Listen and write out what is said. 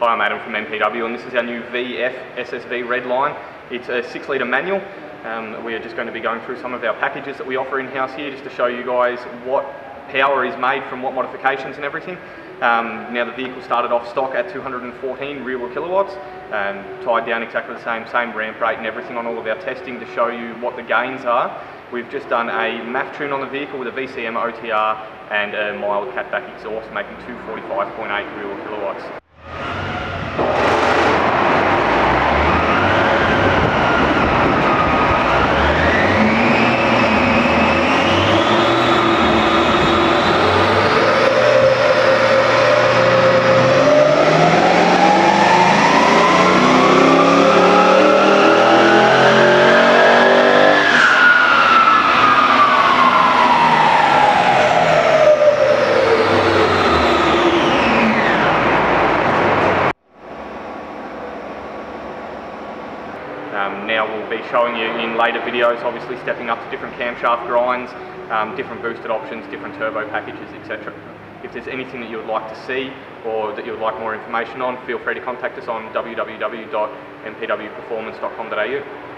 Hi, I'm Adam from MPW and this is our new VF SSV red line. It's a 6 litre manual. Um, we are just going to be going through some of our packages that we offer in-house here just to show you guys what power is made from what modifications and everything. Um, now the vehicle started off stock at 214 real kilowatts, um, tied down exactly the same, same ramp rate and everything on all of our testing to show you what the gains are. We've just done a MAF tune on the vehicle with a VCM OTR and a mild catback exhaust making 245.8 real kilowatts. Um, now we'll be showing you in later videos, obviously stepping up to different camshaft grinds, um, different boosted options, different turbo packages, etc. If there's anything that you would like to see or that you would like more information on, feel free to contact us on www.mpwperformance.com.au.